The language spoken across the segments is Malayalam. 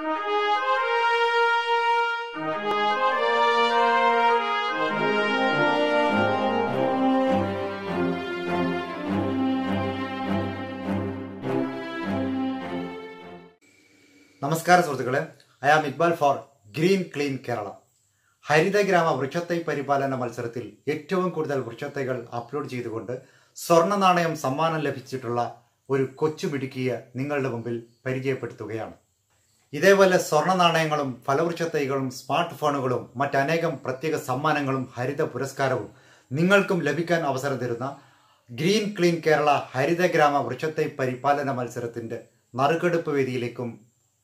നമസ്കാരം സുഹൃത്തുക്കളെ. I am Iqbal for green clean Kerala. ഹരിതഗ്രാമ വൃക്ഷത്തൈ പരിപാലന മത്സരത്തിൽ ഏറ്റവും കൂടുതൽ വൃക്ഷത്തൈകൾ അപ്ലോഡ് ചെയ്തുകൊണ്ട് സ്വർണ നാണയം സമ്മാനം ലഭിച്ചിട്ടുള്ള ഒരു കൊച്ചു മിടുക്കിയെ നിങ്ങളുടെ മുമ്പിൽ പരിചയപ്പെടുത്തുകയാണ്. ഇതേപോലെ സ്വർണ നാണയങ്ങളും ഫലവൃക്ഷ തൈകളും സ്മാർട്ട് ഫോണുകളും മറ്റനേകം പ്രത്യേക സമ്മാനങ്ങളും ഹരിത പുരസ്കാരവും നിങ്ങൾക്കും ലഭിക്കാൻ അവസരം തരുന്ന ഗ്രീൻ ക്ലീൻ കേരള ഹരിതഗ്രാമ വൃക്ഷത്തൈ പരിപാലന മത്സരത്തിന്റെ നറുക്കെടുപ്പ് വേദിയിലേക്കും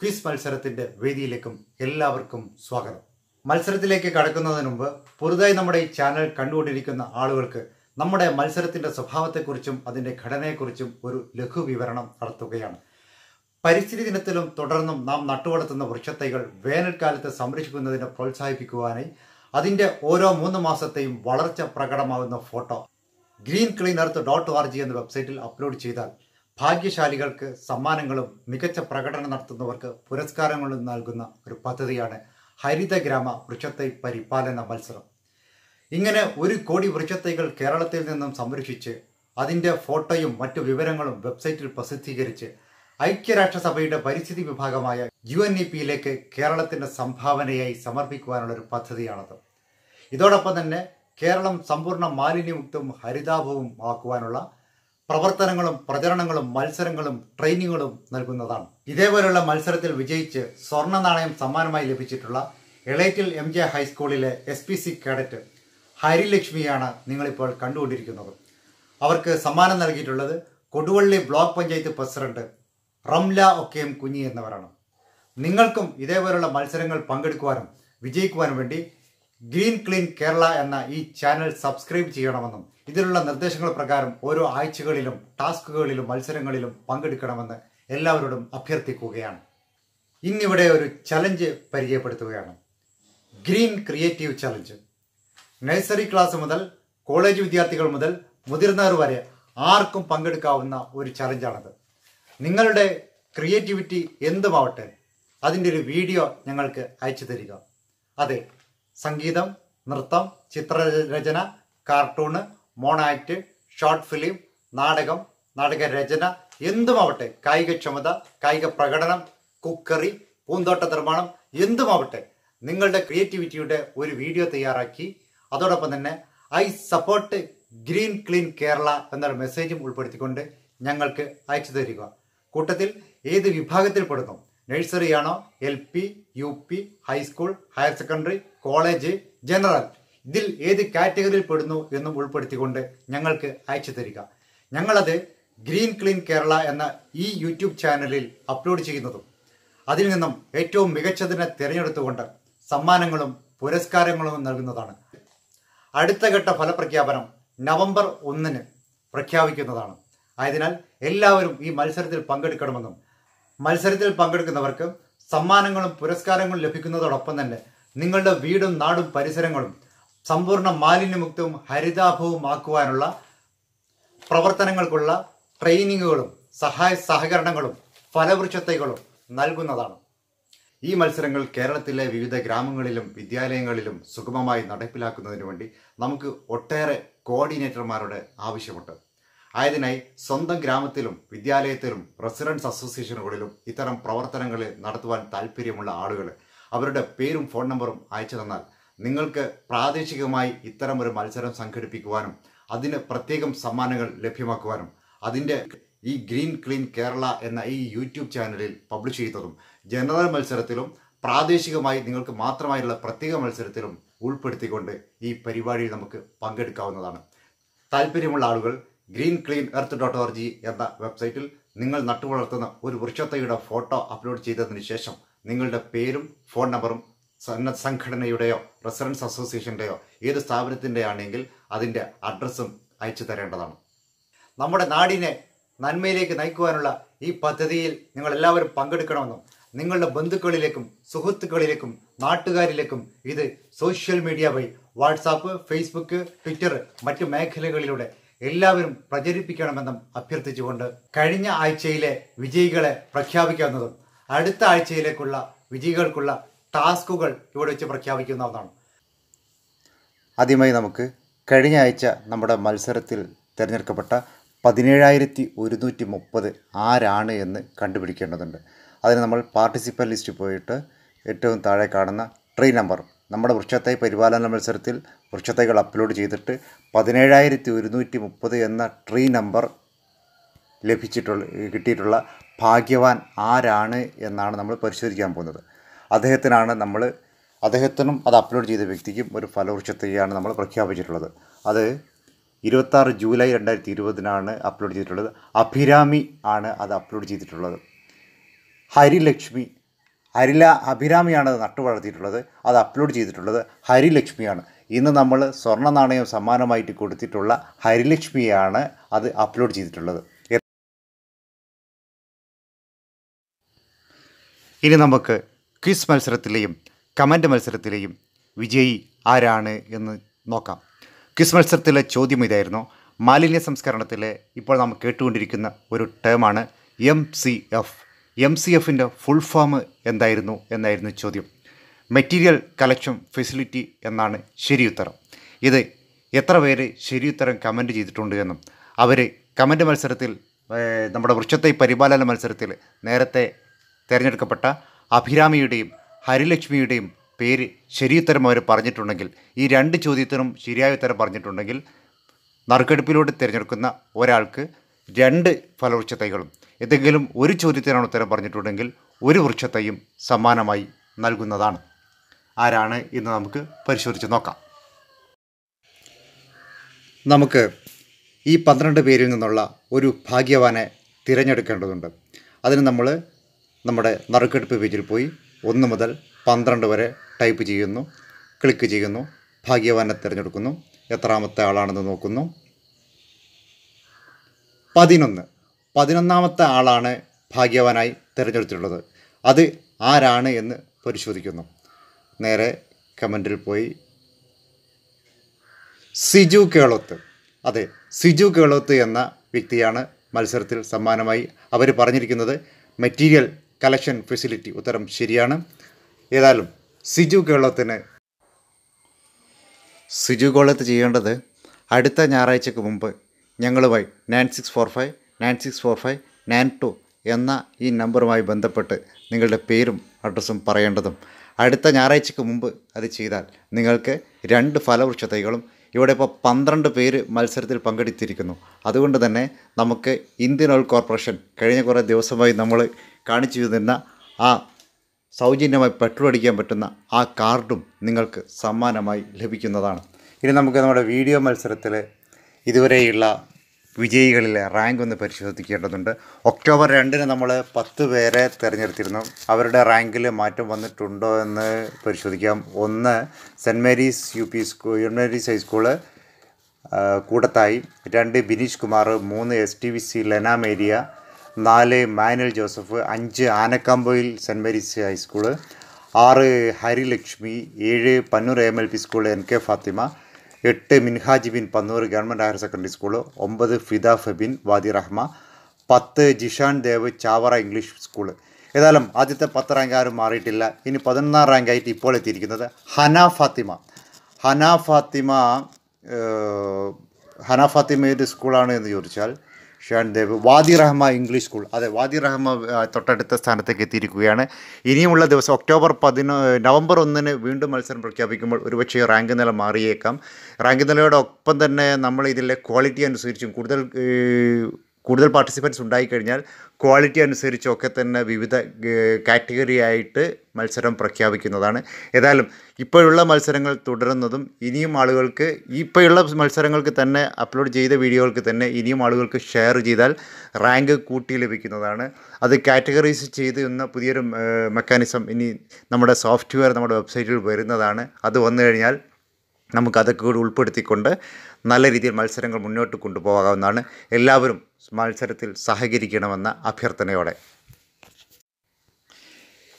ക്വിസ് മത്സരത്തിന്റെ വേദിയിലേക്കും എല്ലാവർക്കും സ്വാഗതം. മത്സരത്തിലേക്ക് കടക്കുന്നതിന് മുമ്പ് പുതുതായി നമ്മുടെ ഈ ചാനൽ കണ്ടുകൊണ്ടിരിക്കുന്ന ആളുകൾക്ക് നമ്മുടെ മത്സരത്തിന്റെ സ്വഭാവത്തെക്കുറിച്ചും അതിന്റെ ഘടനയെക്കുറിച്ചും ഒരു ലഘു വിവരണം നടത്തുകയാണ്. പരിസ്ഥിതി ദിനത്തിലും തുടർന്നും നാം നട്ടുവളർത്തുന്ന വൃക്ഷത്തൈകൾ വേനൽക്കാലത്ത് സംരക്ഷിക്കുന്നതിനെ പ്രോത്സാഹിപ്പിക്കുവാനായി അതിന്റെ ഓരോ മൂന്ന് മാസത്തെയും വളർച്ച പ്രകടമാകുന്ന photo. Green clean earth dot org എന്ന വെബ്സൈറ്റിൽ അപ്ലോഡ് ചെയ്താൽ ഭാഗ്യശാലികൾക്ക് സമ്മാനങ്ങളും മികച്ച പ്രകടനം നടത്തുന്നവർക്ക് പുരസ്കാരങ്ങളും നൽകുന്ന ഒരു പദ്ധതിയാണ് ഹരിതഗ്രാമ വൃക്ഷത്തൈ പരിപാലന മത്സരം. ഇങ്ങനെ ഒരു കോടി വൃക്ഷത്തൈകൾ കേരളത്തിൽ നിന്നും സംരക്ഷിച്ച് അതിന്റെ ഫോട്ടോയും മറ്റു വിവരങ്ങളും വെബ്സൈറ്റിൽ പ്രസിദ്ധീകരിച്ച് ഐക്യരാഷ്ട്രസഭയുടെ പരിസ്ഥിതി വിഭാഗമായ യു എൻ ഇ പിയിലേക്ക് കേരളത്തിന്റെ സംഭാവനയായി സമർപ്പിക്കുവാനുള്ള ഒരു പദ്ധതിയാണത്. ഇതോടൊപ്പം തന്നെ കേരളം സമ്പൂർണ മാലിന്യമുക്തവും ഹരിതാഭവും ആക്കുവാനുള്ള പ്രവർത്തനങ്ങളും പ്രചരണങ്ങളും മത്സരങ്ങളും ട്രെയിനിങ്ങുകളും നൽകുന്നതാണ്. ഇതേപോലെയുള്ള മത്സരത്തിൽ വിജയിച്ച് സ്വർണ നാണയം സമ്മാനമായി ലഭിച്ചിട്ടുള്ള എളേറ്റിൽ എം ജെ ഹൈസ്കൂളിലെ എസ് പി സി കേഡറ്റ് ഹരിലക്ഷ്മിയാണ് നിങ്ങളിപ്പോൾ കണ്ടുകൊണ്ടിരിക്കുന്നത്. അവർക്ക് സമ്മാനം നൽകിയിട്ടുള്ളത് കൊടുവള്ളി ബ്ലോക്ക് പഞ്ചായത്ത് പ്രസിഡന്റ് റംല ഒക്കെയും കുഞ്ഞി എന്നിവരാണ്. നിങ്ങൾക്കും ഇതേപോലുള്ള മത്സരങ്ങൾ പങ്കെടുക്കുവാനും വിജയിക്കുവാനും വേണ്ടി ഗ്രീൻ ക്ലീൻ കേരള എന്ന ഈ ചാനൽ സബ്സ്ക്രൈബ് ചെയ്യണമെന്നും ഇതിലുള്ള നിർദ്ദേശങ്ങൾ പ്രകാരം ഓരോ ആഴ്ചകളിലും ടാസ്കുകളിലും മത്സരങ്ങളിലും പങ്കെടുക്കണമെന്ന് എല്ലാവരോടും അഭ്യർത്ഥിക്കുകയാണ്. ഇന്നിവിടെ ഒരു ചലഞ്ച് പരിചയപ്പെടുത്തുകയാണ്. Green creative challenge. Nursery class മുതൽ കോളേജ് വിദ്യാർത്ഥികൾ മുതൽ മുതിർന്നവർ വരെ ആർക്കും പങ്കെടുക്കാവുന്ന ഒരു ചലഞ്ചാണത്. നിങ്ങളുടെ ക്രിയേറ്റിവിറ്റി എന്തുമാവട്ടെ അതിന്റെ ഒരു വീഡിയോ ഞങ്ങൾക്ക് അയച്ചു തരിക. അതെ സംഗീതം നൃത്തം ചിത്രരചന കാർട്ടൂണ് മോണാക്ട് ഷോർട്ട് ഫിലിം നാടകം നാടകരചന എന്തുമാവട്ടെ കായികക്ഷമത കായിക പ്രകടനം കുക്കറി പൂന്തോട്ട നിർമ്മാണം എന്തുമാവട്ടെ നിങ്ങളുടെ ക്രിയേറ്റിവിറ്റിയുടെ ഒരു വീഡിയോ തയ്യാറാക്കി അതോടൊപ്പം തന്നെ I support green clean Kerala എന്നൊരു മെസ്സേജും ഉൾപ്പെടുത്തിക്കൊണ്ട് ഞങ്ങൾക്ക് അയച്ചു തരിക. കൂട്ടത്തിൽ ഏത് വിഭാഗത്തിൽ പെടുന്നു? നഴ്സറിയാണോ L P U P high school higher secondary college general. ഇതിൽ ഏത് കാറ്റഗറിയിൽ പെടുന്നു എന്നും ഉൾപ്പെടുത്തിക്കൊണ്ട് ഞങ്ങൾക്ക് അയച്ചു തരിക. ഞങ്ങളത് ഗ്രീൻ ക്ലീൻ കേരള എന്ന ഈ യൂട്യൂബ് ചാനലിൽ അപ്ലോഡ് ചെയ്യുന്നതും അതിൽ നിന്നും ഏറ്റവും മികച്ചതിനെ തിരഞ്ഞെടുത്തുകൊണ്ട് സമ്മാനങ്ങളും പുരസ്കാരങ്ങളും നൽകുന്നതാണ്. അടുത്ത ഘട്ട ഫലപ്രഖ്യാപനം നവംബർ ഒന്നിന് പ്രഖ്യാപിക്കുന്നതാണ്. ആയതിനാൽ എല്ലാവരും ഈ മത്സരത്തിൽ പങ്കെടുക്കണമെന്നും മത്സരത്തിൽ പങ്കെടുക്കുന്നവർക്ക് സമ്മാനങ്ങളും പുരസ്കാരങ്ങളും ലഭിക്കുന്നതോടൊപ്പം തന്നെ നിങ്ങളുടെ വീടും നാടും പരിസരങ്ങളും സമ്പൂർണ മാലിന്യമുക്തവും ഹരിതാഭവും ആക്കുവാനുള്ള പ്രവർത്തനങ്ങൾക്കുള്ള ട്രെയിനിങ്ങുകളും സഹായ സഹകരണങ്ങളും ഫലവൃക്ഷത്തൈകളും നൽകുന്നതാണ്. ഈ മത്സരങ്ങൾ കേരളത്തിലെ വിവിധ ഗ്രാമങ്ങളിലും വിദ്യാലയങ്ങളിലും സുഗമമായി നടപ്പിലാക്കുന്നതിന് വേണ്ടി നമുക്ക് ഒട്ടേറെ കോർഡിനേറ്റർമാരുടെ ആവശ്യമുണ്ട്. ആയതിനായി സ്വന്തം ഗ്രാമത്തിലും വിദ്യാലയത്തിലും റെസിഡൻസ് അസോസിയേഷനുകളിലും ഇത്തരം പ്രവർത്തനങ്ങൾ നടത്തുവാൻ താല്പര്യമുള്ള ആളുകൾ അവരുടെ പേരും ഫോൺ നമ്പറും അയച്ചു തന്നാൽ നിങ്ങൾക്ക് പ്രാദേശികമായി ഇത്തരം ഒരു മത്സരം സംഘടിപ്പിക്കുവാനും അതിന് പ്രത്യേകം സമ്മാനങ്ങൾ ലഭ്യമാക്കുവാനും അതിന്റെ ഈ ഗ്രീൻ ക്ലീൻ കേരള എന്ന ഈ യൂട്യൂബ് ചാനലിൽ പബ്ലിഷ് ചെയ്തതും ജനറൽ മത്സരത്തിലും പ്രാദേശികമായി നിങ്ങൾക്ക് മാത്രമായുള്ള പ്രത്യേക മത്സരത്തിലും ഉൾപ്പെടുത്തിക്കൊണ്ട് ഈ പരിപാടിയിൽ നമുക്ക് പങ്കെടുക്കാവുന്നതാണ്. താല്പര്യമുള്ള ആളുകൾ green clean earth dot org എന്ന വെബ്സൈറ്റിൽ നിങ്ങൾ നട്ടുവളർത്തുന്ന ഒരു വൃക്ഷത്തൈയുടെ ഫോട്ടോ അപ്ലോഡ് ചെയ്തതിന് ശേഷം നിങ്ങളുടെ പേരും ഫോൺ നമ്പറും സന്നദ്ധ സംഘടനയുടെയോ റെസിഡൻസ് അസോസിയേഷന്റെയോ ഏത് സ്ഥാപനത്തിന്റെ ആണെങ്കിൽ അതിന്റെ അഡ്രസ്സും അയച്ചു തരേണ്ടതാണ്. നമ്മുടെ നാടിനെ നന്മയിലേക്ക് നയിക്കുവാനുള്ള ഈ പദ്ധതിയിൽ നിങ്ങൾ എല്ലാവരും പങ്കെടുക്കണമെന്നും നിങ്ങളുടെ ബന്ധുക്കളിലേക്കും സുഹൃത്തുക്കളിലേക്കും നാട്ടുകാരിലേക്കും ഇത് സോഷ്യൽ മീഡിയ വഴി വാട്സാപ്പ് ഫേസ്ബുക്ക് ട്വിറ്റർ മറ്റ് മേഖലകളിലൂടെ എല്ലാവരും പ്രചരിപ്പിക്കണമെന്നും അഭ്യർത്ഥിച്ചുകൊണ്ട് കഴിഞ്ഞ ആഴ്ചയിലെ വിജയികളെ പ്രഖ്യാപിക്കാവുന്നതും അടുത്ത ആഴ്ചയിലേക്കുള്ള വിജയികൾക്കുള്ള ടാസ്കുകൾ ഇവിടെ വെച്ച് പ്രഖ്യാപിക്കുന്നതാണ് ആദ്യമായി നമുക്ക് കഴിഞ്ഞ ആഴ്ച നമ്മുടെ മത്സരത്തിൽ തിരഞ്ഞെടുക്കപ്പെട്ട പതിനേഴായിരത്തി ഒരുന്നൂറ്റി മുപ്പത് ആരാണ് എന്ന് കണ്ടുപിടിക്കേണ്ടതുണ്ട്. അതിന് നമ്മൾ പാർട്ടിസിപ്പൻ ലിസ്റ്റിൽ പോയിട്ട് ഏറ്റവും താഴെ കാണുന്ന ട്രെയിൻ നമ്പർ നമ്മുടെ വൃക്ഷത്തൈ പരിപാലന മത്സരത്തിൽ വൃക്ഷത്തൈകൾ അപ്ലോഡ് ചെയ്തിട്ട് പതിനേഴായിരത്തി ഒരുന്നൂറ്റി മുപ്പത് എന്ന ട്രീ നമ്പർ ലഭിച്ചിട്ടുള്ള കിട്ടിയിട്ടുള്ള ഭാഗ്യവാൻ ആരാണ് എന്നാണ് നമ്മൾ പരിശോധിക്കാൻ പോകുന്നത്. അദ്ദേഹത്തിനാണ് നമ്മൾ അദ്ദേഹത്തിനും അത് അപ്ലോഡ് ചെയ്ത വ്യക്തിക്കും ഒരു ഫലവൃക്ഷത്തെയാണ് നമ്മൾ പ്രഖ്യാപിച്ചിട്ടുള്ളത്. അത് ഇരുപത്താറ് ജൂലൈ രണ്ടായിരത്തി ഇരുപതിനാണ് അപ്ലോഡ് ചെയ്തിട്ടുള്ളത്. അഭിരാമി ആണ് അത് അപ്ലോഡ് ചെയ്തിട്ടുള്ളത്. ഹരിലക്ഷ്മി ഹരില അഭിരാമിയാണ് അത് നട്ടുവളർത്തിയിട്ടുള്ളത് അത് അപ്ലോഡ് ചെയ്തിട്ടുള്ളത് ഹരിലക്ഷ്മിയാണ്. ഇന്ന് നമ്മൾ സ്വർണ നാണയം സമ്മാനമായിട്ട് കൊടുത്തിട്ടുള്ള ഹരിലക്ഷ്മിയാണ് അത് അപ്ലോഡ് ചെയ്തിട്ടുള്ളത്. ഇനി നമുക്ക് ക്വിസ് മത്സരത്തിലെയും കമന്റ് മത്സരത്തിലെയും വിജയി ആരാണ് എന്ന് നോക്കാം. ക്വിസ് മത്സരത്തിലെ ചോദ്യം ഇതായിരുന്നു. മാലിന്യ സംസ്കരണത്തിലെ ഇപ്പോൾ നാം കേട്ടുകൊണ്ടിരിക്കുന്ന ഒരു ടേമാണ് M C F M C എഫിന്റെ ഫുൾ ഫോം എന്തായിരുന്നു എന്നായിരുന്നു ചോദ്യം. മെറ്റീരിയൽ കളക്ഷൻ ഫെസിലിറ്റി എന്നാണ് ശരിയുത്തരം ഇത് എത്ര പേര് ശരിയുത്തരം കമന്റ് ചെയ്തിട്ടുണ്ട് എന്നും. അവർ കമന്റ് മത്സരത്തിൽ നമ്മുടെ വൃക്ഷത്തെ പരിപാലന മത്സരത്തിൽ നേരത്തെ തിരഞ്ഞെടുക്കപ്പെട്ട അഭിരാമിയുടെയും ഹരിലക്ഷ്മിയുടെയും പേര് ശരിയുത്തരം അവർ പറഞ്ഞിട്ടുണ്ടെങ്കിൽ ഈ രണ്ട് ചോദ്യത്തിനും ശരിയായ ഉത്തരം പറഞ്ഞിട്ടുണ്ടെങ്കിൽ നറുക്കെടുപ്പിലൂടെ തിരഞ്ഞെടുക്കുന്ന ഒരാൾക്ക് രണ്ട് ഫലവൃക്ഷത്തൈകളും. എന്തെങ്കിലും ഒരു ചോദ്യത്തിനാണ് ഉത്തരം പറഞ്ഞിട്ടുണ്ടെങ്കിൽ ഒരു വൃക്ഷത്തൈയും സമ്മാനമായി നൽകുന്നതാണ്. ആരാണ് ഇന്ന് നമുക്ക് പരിശോധിച്ച് നോക്കാം. നമുക്ക് ഈ പന്ത്രണ്ട് പേരിൽ നിന്നുള്ള ഒരു ഭാഗ്യവാനെ തിരഞ്ഞെടുക്കേണ്ടതുണ്ട്. അതിന് നമ്മൾ നമ്മുടെ നറുക്കെടുപ്പ് പേജിൽ പോയി ഒന്ന് മുതൽ പന്ത്രണ്ട് വരെ ടൈപ്പ് ചെയ്യുന്നു ക്ലിക്ക് ചെയ്യുന്നു ഭാഗ്യവാനെ തിരഞ്ഞെടുക്കുന്നു. എത്രാമത്തെ ആളാണെന്ന് നോക്കുന്നു. പതിനൊന്ന്. പതിനൊന്നാമത്തെ ആളാണ് ഭാഗ്യവാനായി തിരഞ്ഞെടുത്തിട്ടുള്ളത്. അത് ആരാണ് എന്ന് പരിശോധിക്കുന്നു. നേരെ കമന്റിൽ പോയി. സിജു കേളോത്ത്. അതെ സിജു കേളോത്ത് എന്ന വ്യക്തിയാണ് മത്സരത്തിൽ സമ്മാനമായി അവർ പറഞ്ഞിരിക്കുന്നത്. മെറ്റീരിയൽ കളക്ഷൻ ഫെസിലിറ്റി ഉത്തരം ശരിയാണ്. ഏതായാലും സിജു കേളോത്തിന് സിജു കേളോത്ത് ചെയ്യേണ്ടത് അടുത്ത ഞായറാഴ്ചക്ക് മുമ്പ് ഞങ്ങളുമായി nine six four five nine six four five nine two എന്ന ഈ നമ്പറുമായി ബന്ധപ്പെട്ട് നിങ്ങളുടെ പേരും അഡ്രസ്സും പറയേണ്ടതും. അടുത്ത ഞായറാഴ്ചക്ക് മുമ്പ് അത് ചെയ്താൽ നിങ്ങൾക്ക് രണ്ട് ഫലവൃക്ഷ തൈകളും ഇവിടെ ഇപ്പോൾ പന്ത്രണ്ട് പേര് മത്സരത്തിൽ പങ്കെടുത്തിരിക്കുന്നു. അതുകൊണ്ട് തന്നെ നമുക്ക് ഇന്ത്യൻ ഓയിൽ കോർപ്പറേഷൻ കഴിഞ്ഞ കുറേ ദിവസമായി നമ്മൾ കാണിച്ചു തരുന്ന ആ സൗജന്യമായി പെട്രോൾ അടിക്കാൻ പറ്റുന്ന ആ കാർഡും നിങ്ങൾക്ക് സമ്മാനമായി ലഭിക്കുന്നതാണ്. ഇനി നമുക്ക് നമ്മുടെ വീഡിയോ മത്സരത്തിൽ ഇതുവരെയുള്ള വിജയികളിലെ റാങ്ക് ഒന്ന് പരിശോധിക്കേണ്ടതുണ്ട്. ഒക്ടോബർ രണ്ടിന് നമ്മൾ പത്ത് പേരെ തിരഞ്ഞെടുത്തിരുന്നു. അവരുടെ റാങ്കിൽ മാറ്റം വന്നിട്ടുണ്ടോ എന്ന് പരിശോധിക്കാം. ഒന്ന് saint Mary's U P school saint Mary's high school Koodathayi. രണ്ട് ബിനീഷ് കുമാർ മൂന്ന് S T V C Lenamaria നാല് മാനുവൽ ജോസഫ് അഞ്ച് ആനക്കാമ്പോയിൽ സെന്റ് മേരീസ് ഹൈസ്കൂൾ ആറ് ഹരിലക്ഷ്മി ഏഴ് Pannur M L P school N K Fathima എട്ട് Minhaj Bin Pannur government higher secondary school ഒമ്പത് ഫിദ ഫെബിൻ വാദി റഹ്മ പത്ത് ജിഷാൻ ദേവ് ചാവറ ഇംഗ്ലീഷ് സ്കൂൾ. ഏതായാലും ആദ്യത്തെ പത്ത് റാങ്ക് ആരും മാറിയിട്ടില്ല. ഇനി പതിനൊന്നാം റാങ്കായിട്ട് ഇപ്പോൾ എത്തിയിരിക്കുന്നത് ഹന ഫാത്തിമ. ഹന ഫാത്തിമ ഹന ഫാത്തിമ ഏത് സ്കൂളാണ് എന്ന് ചോദിച്ചാൽ ഷാൻ ദേവ് വാദി റഹ്മ ഇംഗ്ലീഷ് സ്കൂൾ. അതെ വാദി റഹ്മ തൊട്ടടുത്ത സ്ഥാനത്തേക്ക് എത്തിയിരിക്കുകയാണ്. ഇനിയുമുള്ള ദിവസം ഒക്ടോബർ പതിനൊ നവംബർ ഒന്നിന് വീണ്ടും മത്സരം പ്രഖ്യാപിക്കുമ്പോൾ ഒരുപക്ഷേ റാങ്ക് നില മാറിയേക്കാം. റാങ്ക് നിലയോടൊപ്പം തന്നെ നമ്മൾ ഇതിലെ ക്വാളിറ്റി അനുസരിച്ചും കൂടുതൽ കൂടുതൽ പാർട്ടിസിപ്പൻസ് ഉണ്ടായിക്കഴിഞ്ഞാൽ ക്വാളിറ്റി അനുസരിച്ചൊക്കെ തന്നെ വിവിധ കാറ്റഗറി ആയിട്ട് മത്സരം പ്രഖ്യാപിക്കുന്നതാണ്. ഏതായാലും ഇപ്പോഴുള്ള മത്സരങ്ങൾ തുടരുന്നതും ഇനിയും ആളുകൾക്ക് ഇപ്പോഴുള്ള മത്സരങ്ങൾക്ക് തന്നെ അപ്ലോഡ് ചെയ്ത വീഡിയോകൾക്ക് തന്നെ ഇനിയും ആളുകൾക്ക് ഷെയർ ചെയ്താൽ റാങ്ക് കൂട്ടി ലഭിക്കുന്നതാണ്. അത് കാറ്റഗറൈസ് ചെയ്ത് എന്ന പുതിയൊരു മെക്കാനിസം ഇനി നമ്മുടെ സോഫ്റ്റ്വെയർ നമ്മുടെ വെബ്സൈറ്റിൽ വരുന്നതാണ്. അത് വന്നു കഴിഞ്ഞാൽ നമുക്ക് അതൊക്കെ കൂടി ഉൾപ്പെടുത്തിക്കൊണ്ട് നല്ല രീതിയിൽ മത്സരങ്ങൾ മുന്നോട്ട് കൊണ്ടുപോകാവുന്നതാണ്. എല്ലാവരും മത്സരത്തിൽ സഹകരിക്കണമെന്ന അഭ്യർത്ഥനയോടെ.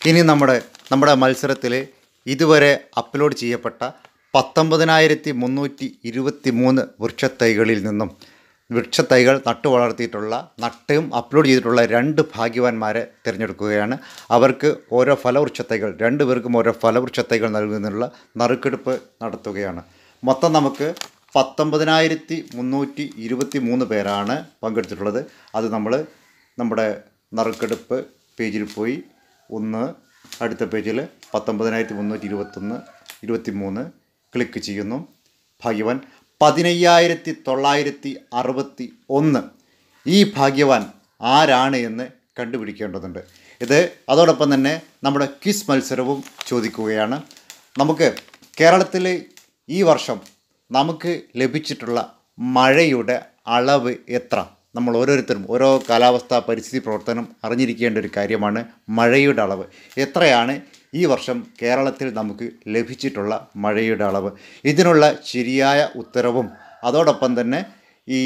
ഇനി നമ്മുടെ നമ്മുടെ മത്സരത്തിൽ ഇതുവരെ അപ്ലോഡ് ചെയ്യപ്പെട്ട പത്തൊമ്പതിനായിരത്തി മുന്നൂറ്റി ഇരുപത്തി മൂന്ന് വൃക്ഷത്തൈകളിൽ നിന്നും വൃക്ഷത്തൈകൾ നട്ടു വളർത്തിയിട്ടുള്ള നട്ടും അപ്ലോഡ് ചെയ്തിട്ടുള്ള രണ്ട് ഭാഗ്യവാന്മാരെ തിരഞ്ഞെടുക്കുകയാണ്. അവർക്ക് ഓരോ ഫലവൃക്ഷത്തൈകൾ രണ്ടു പേർക്കും ഓരോ ഫലവൃക്ഷത്തൈകൾ നൽകുന്നതിനുള്ള നറുക്കെടുപ്പ് നടത്തുകയാണ്. മൊത്തം നമുക്ക് പത്തൊമ്പതിനായിരത്തി മുന്നൂറ്റി ഇരുപത്തി മൂന്ന് പേരാണ് പങ്കെടുത്തിട്ടുള്ളത്. അത് നമ്മൾ നമ്മുടെ നറുക്കെടുപ്പ് പേജിൽ പോയി ഒന്ന് അടുത്ത പേജിൽ പത്തൊമ്പതിനായിരത്തി മുന്നൂറ്റി ഇരുപത്തൊന്ന് ഇരുപത്തി മൂന്ന് ക്ലിക്ക് ചെയ്യുന്നു. ഭാഗ്യവാൻ പതിനയ്യായിരത്തി തൊള്ളായിരത്തി അറുപത്തി ഒന്ന് ഈ ഭാഗ്യവാൻ ആരാണ് എന്ന് കണ്ടുപിടിക്കേണ്ടതുണ്ട്. ഇത് അതോടൊപ്പം തന്നെ നമ്മുടെ ക്വിസ് മത്സരവും ചോദിക്കുകയാണ്. നമുക്ക് കേരളത്തിലെ ഈ വർഷം നമുക്ക് ലഭിച്ചിട്ടുള്ള മഴയുടെ അളവ് എത്ര? നമ്മൾ ഓരോരുത്തരും ഓരോ കാലാവസ്ഥാ പരിസ്ഥിതി പ്രവർത്തനം അറിഞ്ഞിരിക്കേണ്ട ഒരു കാര്യമാണ് മഴയുടെ അളവ്. എത്രയാണ്? ഈ വർഷം കേരളത്തിൽ നമുക്ക് ലഭിച്ചിട്ടുള്ള മഴയുടെ അളവ്. ഇതിനുള്ള ശരിയായ ഉത്തരവും അതോടൊപ്പം തന്നെ ഈ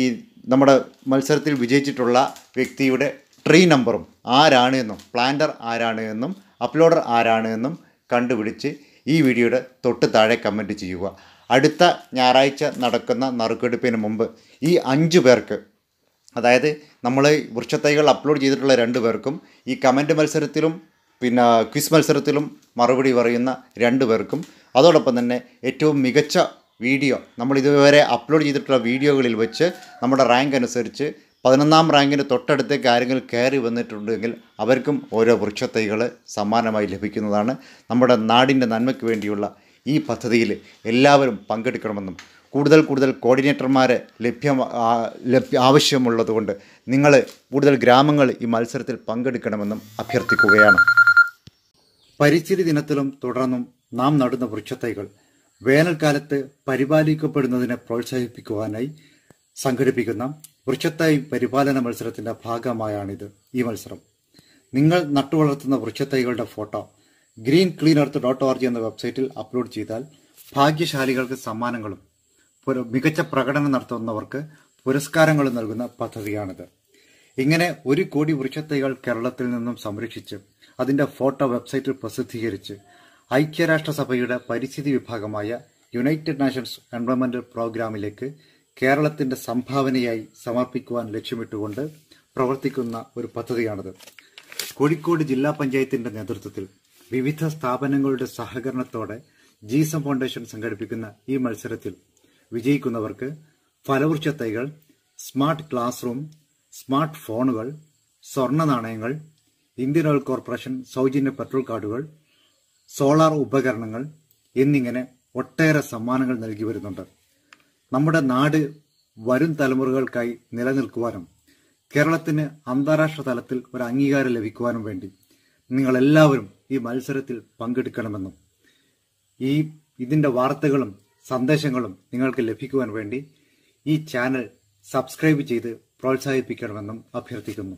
നമ്മുടെ മത്സരത്തിൽ വിജയിച്ചിട്ടുള്ള വ്യക്തിയുടെ ട്രീ നമ്പറും ആരാണ് എന്നും പ്ലാന്റർ ആരാണ് എന്നും അപ്ലോഡർ ആരാണ് എന്നും കണ്ടുപിടിച്ച് ഈ വീഡിയോയുടെ തൊട്ട് താഴെ കമന്റ് ചെയ്യുക. അടുത്ത ഞായറാഴ്ച നടക്കുന്ന നറുക്കെടുപ്പിന് മുമ്പ് ഈ അഞ്ച് പേർക്ക് അതായത് നമ്മൾ വൃക്ഷത്തൈകൾ അപ്ലോഡ് ചെയ്തിട്ടുള്ള രണ്ട് പേർക്കും ഈ കമന്റ് മത്സരത്തിലും പിന്നെ ക്വിസ് മത്സരത്തിലും മറുപടി പറയുന്ന രണ്ട് പേർക്കും. അതോടൊപ്പം തന്നെ ഏറ്റവും മികച്ച വീഡിയോ നമ്മൾ ഇതുവരെ അപ്ലോഡ് ചെയ്തിട്ടുള്ള വീഡിയോകളിൽ വെച്ച് നമ്മുടെ റാങ്ക് അനുസരിച്ച് പതിനൊന്നാം റാങ്കിന് തൊട്ടടുത്തേക്ക് ആരെങ്കിലും കയറി വന്നിട്ടുണ്ടെങ്കിൽ അവർക്കും ഓരോ വൃക്ഷത്തൈകൾ സമ്മാനമായി ലഭിക്കുന്നതാണ്. നമ്മുടെ നാടിന്റെ നന്മയ്ക്ക് വേണ്ടിയുള്ള ഈ പദ്ധതിയിൽ എല്ലാവരും പങ്കെടുക്കണമെന്നും കൂടുതൽ കൂടുതൽ കോർഡിനേറ്റർമാരെ ലഭ്യം ലഭ്യ ആവശ്യമുള്ളതുകൊണ്ട് നിങ്ങൾ കൂടുതൽ ഗ്രാമങ്ങൾ ഈ മത്സരത്തിൽ പങ്കെടുക്കണമെന്നും അഭ്യർത്ഥിക്കുകയാണ്. പരിസ്ഥിതി ദിനത്തിലും തുടർന്നും നാം നടുന്ന വൃക്ഷത്തൈകൾ വേനൽക്കാലത്ത് പരിപാലിക്കപ്പെടുന്നതിനെ പ്രോത്സാഹിപ്പിക്കുവാനായി സംഘടിപ്പിക്കുന്ന വൃക്ഷത്തൈ പരിപാലന മത്സരത്തിന്റെ ഭാഗമായാണിത് ഈ മത്സരം. നിങ്ങൾ നട്ടുവളർത്തുന്ന വൃക്ഷത്തൈകളുടെ photo green clean earth dot org എന്ന വെബ്സൈറ്റിൽ അപ്ലോഡ് ചെയ്താൽ ഭാഗ്യശാലികൾക്ക് സമ്മാനങ്ങളും മികച്ച പ്രകടനം നടത്തുന്നവർക്ക് പുരസ്കാരങ്ങളും നൽകുന്ന പദ്ധതിയാണിത്. ഇങ്ങനെ ഒരു കോടി വൃക്ഷത്തൈകൾ കേരളത്തിൽ നിന്നും സംരക്ഷിച്ച് അതിന്റെ ഫോട്ടോ വെബ്സൈറ്റിൽ പ്രസിദ്ധീകരിച്ച് ഐക്യരാഷ്ട്രസഭയുടെ പരിസ്ഥിതി വിഭാഗമായ യുണൈറ്റഡ് നേഷൻസ് എൻവയോൺമെന്റൽ പ്രോഗ്രാമിലേക്ക് കേരളത്തിന്റെ സംഭാവനയായി സമർപ്പിക്കുവാൻ ലക്ഷ്യമിട്ടുകൊണ്ട് പ്രവർത്തിക്കുന്ന ഒരു പദ്ധതിയാണിത്. കോഴിക്കോട് ജില്ലാ പഞ്ചായത്തിന്റെ നേതൃത്വത്തിൽ വിവിധ സ്ഥാപനങ്ങളുടെ സഹകരണത്തോടെ ജീസം ഫൗണ്ടേഷൻ സംഘടിപ്പിക്കുന്ന ഈ മത്സരത്തിൽ വിജയിക്കുന്നവർക്ക് ഫലവൃക്ഷ തൈകൾ സ്മാർട്ട് ക്ലാസ് റൂം സ്മാർട്ട് ഫോണുകൾ സ്വർണ നാണയങ്ങൾ ഇന്ത്യൻ ഓയിൽ കോർപ്പറേഷൻ സൗജന്യ പെട്രോൾ കാർഡുകൾ സോളാർ ഉപകരണങ്ങൾ എന്നിങ്ങനെ ഒട്ടേറെ സമ്മാനങ്ങൾ നൽകി വരുന്നുണ്ട്. നമ്മുടെ നാട് വരും തലമുറകൾക്കായി നിലനിൽക്കുവാനും കേരളത്തിന് അന്താരാഷ്ട്ര തലത്തിൽ ഒരു അംഗീകാരം ലഭിക്കുവാനും വേണ്ടി നിങ്ങളെല്ലാവരും ഈ മത്സരത്തിൽ പങ്കെടുക്കണമെന്നും ഈ ഇതിന്റെ വാർത്തകളും സന്ദേശങ്ങളും നിങ്ങൾക്ക് ലഭിക്കുവാൻ വേണ്ടി ഈ ചാനൽ സബ്സ്ക്രൈബ് ചെയ്ത് പ്രോത്സാഹിപ്പിക്കണമെന്നും അഭ്യർത്ഥിക്കുന്നു